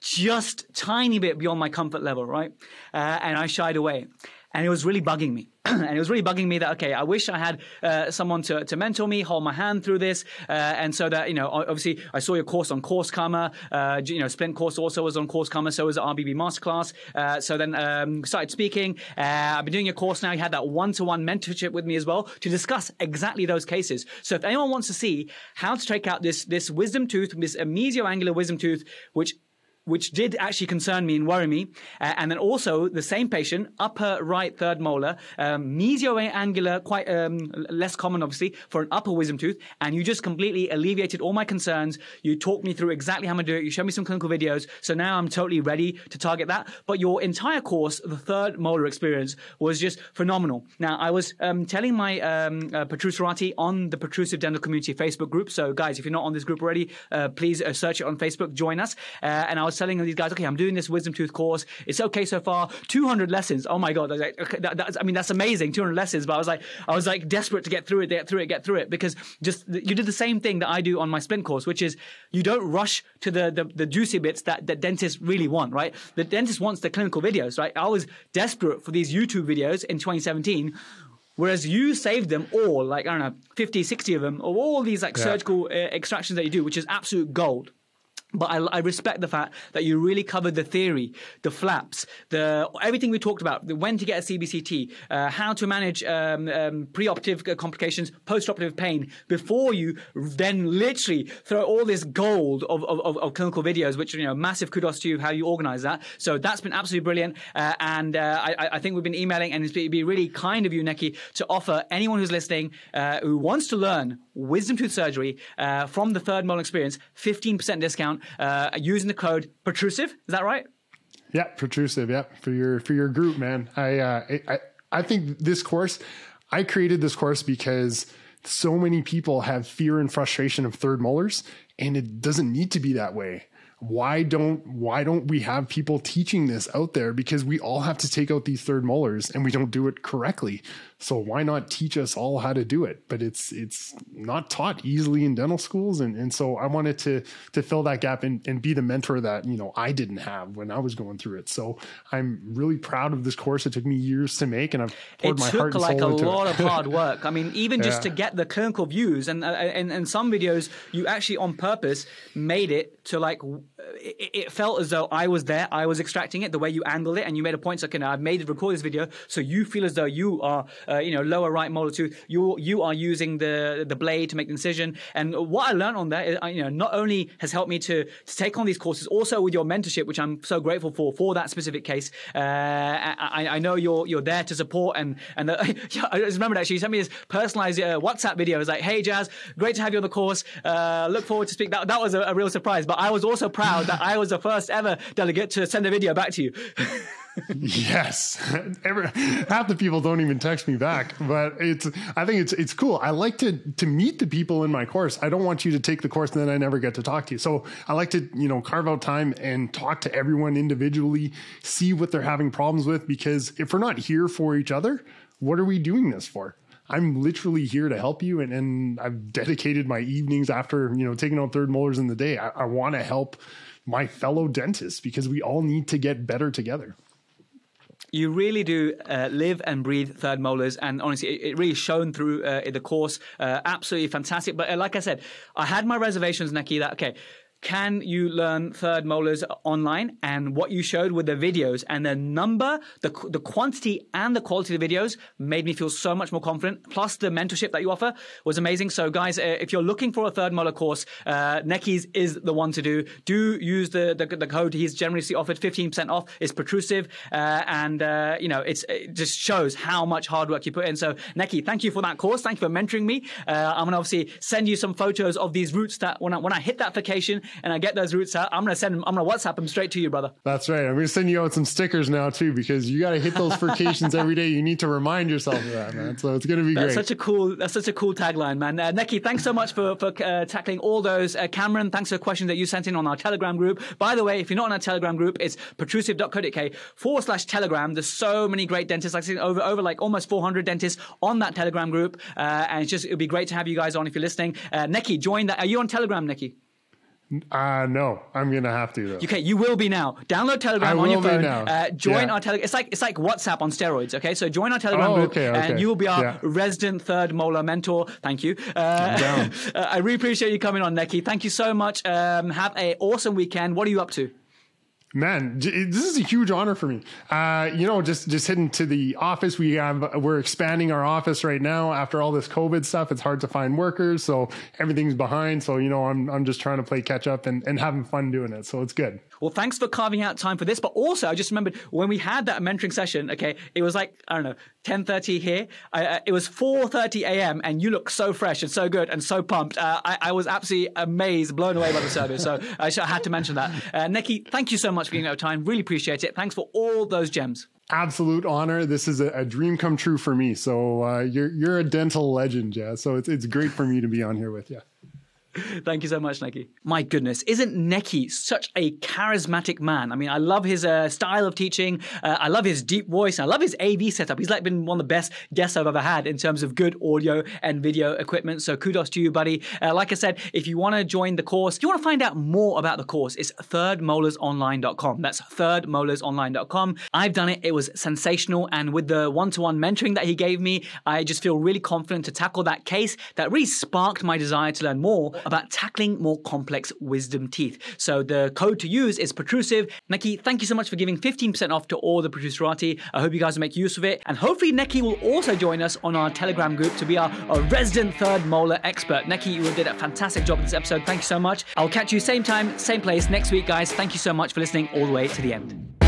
just tiny bit beyond my comfort level, right? And I shied away. And it was really bugging me. and it was really bugging me that, okay, I wish I had uh, someone to, to mentor me, hold my hand through this. Uh, and so that, you know, obviously I saw your course on Course Karma. Uh, you know, Splint course also was on Course Karma. So was the RBB Masterclass. Uh, so then um, started speaking. Uh, I've been doing your course now. You had that one-to-one mentorship with me as well to discuss exactly those cases. So if anyone wants to see how to take out this, this wisdom tooth, this mesioangular wisdom tooth, which which did actually concern me and worry me. Uh, and then also the same patient, upper right third molar, um, mesioangular, quite um, less common obviously for an upper wisdom tooth. And you just completely alleviated all my concerns. You talked me through exactly how I'm going to do it. You showed me some clinical videos. So now I'm totally ready to target that. But your entire course, the third molar experience was just phenomenal. Now I was um, telling my um, uh, on the protrusive dental community Facebook group. So guys, if you're not on this group already, uh, please uh, search it on Facebook, join us. Uh, and I was telling these guys, okay, I'm doing this wisdom tooth course. It's okay so far. 200 lessons. Oh my god! I was like, okay, that, that's, I mean, that's amazing. 200 lessons. But I was like, I was like desperate to get through it, get through it, get through it, because just you did the same thing that I do on my splint course, which is you don't rush to the the, the juicy bits that that dentists really want, right? The dentist wants the clinical videos, right? I was desperate for these YouTube videos in 2017. Whereas you saved them all, like, I don't know, 50, 60 of them, of all these like Yeah. surgical uh, extractions that you do, which is absolute gold. But I, I, respect the fact that you really covered the theory, the flaps, the everything we talked about, the when to get a CBCT, uh, how to manage um, um, preoperative complications, postoperative pain, before you then literally throw all this gold of, of, of, clinical videos, which you know, massive kudos to you how you organize that. So that's been absolutely brilliant, uh, and uh, I, I, think we've been emailing, and it'd be really kind of you, Nekky, to offer anyone who's listening uh, who wants to learn wisdom tooth surgery uh, from the third molar experience, fifteen percent discount uh, using the code protrusive. Is that right? Yeah, protrusive. Yeah, for your for your group, man. I uh, I I think this course, I created this course because so many people have fear and frustration of third molars, and it doesn't need to be that way why don't why don't we have people teaching this out there because we all have to take out these third molars and we don't do it correctly so why not teach us all how to do it? But it's it's not taught easily in dental schools. And, and so i wanted to to fill that gap and, and be the mentor that you know i didn't have when i was going through it. So i'm really proud of this course. It took me years to make and i've poured it my took heart and like soul a lot of hard work. I mean even just Yeah. to get the clinical views and, uh, and and some videos you actually on purpose made it to like it, it felt as though i was there i was extracting it the way you angled it and you made a point so okay now i've made it record this video so you feel as though you are uh, you know lower right molar tooth you you are using the the blade to make the incision and what i learned on that is, uh, you know not only has helped me to, to take on these courses also with your mentorship which i'm so grateful for for that specific case uh, I, I know you're you're there to support and and uh, yeah, i just remembered actually you sent me this personalized uh, whatsapp video it was like hey Jaz great to have you on the course uh, look forward to speak that, that was a, a real surprise but i was also proud that i was the first ever delegate to send a video back to you Yes, half the people don't even text me back, but it's. I think it's it's cool. I like to to meet the people in my course. I don't want you to take the course and then I never get to talk to you. So I like to you know carve out time and talk to everyone individually, see what they're having problems with. Because if we're not here for each other, what are we doing this for? I'm literally here to help you, and, and I've dedicated my evenings after you know taking out third molars in the day. I, I want to help my fellow dentists because we all need to get better together. You really do uh, live and breathe third molars, and honestly, it, it really shone through uh, in the course. Uh, absolutely fantastic. But uh, like I said, I had my reservations, Nekky. That okay. Can you learn third molars online? And what you showed with the videos and the number, the the quantity and the quality of the videos made me feel so much more confident. Plus the mentorship that you offer was amazing. So guys, uh, if you're looking for a third molar course, uh, is the one to do. Do use the the, the code he's generously offered, 15% off. It's protrusive, uh, and uh, you know it's it just shows how much hard work you put in. So Nekky, thank you for that course. Thank you for mentoring me. Uh, I'm gonna obviously send you some photos of these roots that when I when I hit that furcation and I get those roots out, I'm gonna send them. I'm gonna WhatsApp them straight to you, brother. That's right. I'm going to send you out some stickers now too, because you got to hit those furcations every day. You need to remind yourself of that, man. So it's going to be That's great. such a cool. That's such a cool tagline, man. Uh, Nekky, thanks so much for for uh, tackling all those. Uh, Cameron, thanks for the questions that you sent in on our Telegram group. By the way, if you're not on our Telegram group, it's protrusive.co.uk forward slash Telegram. There's so many great dentists. Like I said, over over like almost 400 dentists on that Telegram group, uh, and it's just it'd be great to have you guys on if you're listening. Uh, Nekky, join that. Are you on Telegram, Nekky? Uh, no, I'm going to have to though. Okay, you will be now. Download Telegram on your phone. now. Uh, join Yeah. our Telegram. It's like it's like WhatsApp on steroids. Okay, so join our Telegram Oh, group, okay, okay. and you will be our Yeah. resident third molar mentor. Thank you. Uh, uh, I really appreciate you coming on, Nekky. Thank you so much. Um, have a awesome weekend. What are you up to? Man, this is a huge honor for me. Uh, you know, just just heading to the office. We have we're expanding our office right now. After all this COVID stuff, it's hard to find workers, so everything's behind. So you know, I'm I'm just trying to play catch up and, and having fun doing it. So it's good. Well, thanks for carving out time for this. But also, I just remembered when we had that mentoring session. Okay, it was like I don't know, ten thirty here. Uh, it was four thirty a.m. and you look so fresh and so good and so pumped. Uh, I, I was absolutely amazed, blown away by the service. So I, had to mention that. Uh, Nekky, thank you so much for giving out time. Really appreciate it. Thanks for all those gems. Absolute honor. This is a, a dream come true for me. So uh, you're you're a dental legend, Jaz. So it's it's great for me to be on here with you. Thank you so much, Nekky. My goodness, isn't Nekky such a charismatic man? I mean, I love his uh, style of teaching. Uh, I love his deep voice. I love his AV setup. He's like been one of the best guests I've ever had in terms of good audio and video equipment. So kudos to you, buddy. Uh, like I said, if you want to join the course, if you want to find out more about the course, it's thirdmolarsonline.com. That's thirdmolarsonline.com. I've done it. It was sensational. And with the one-to-one mentoring that he gave me, I just feel really confident to tackle that case that really sparked my desire to learn more about tackling more complex wisdom teeth. So the code to use is protrusive. Nekky, thank you so much for giving 15% off to all the Protruserati. I hope you guys will make use of it. And hopefully Nekky will also join us on our Telegram group to be our, our resident third molar expert. Nekky, you did a fantastic job in this episode. Thank you so much. I'll catch you same time, same place next week, guys. Thank you so much for listening all the way to the end.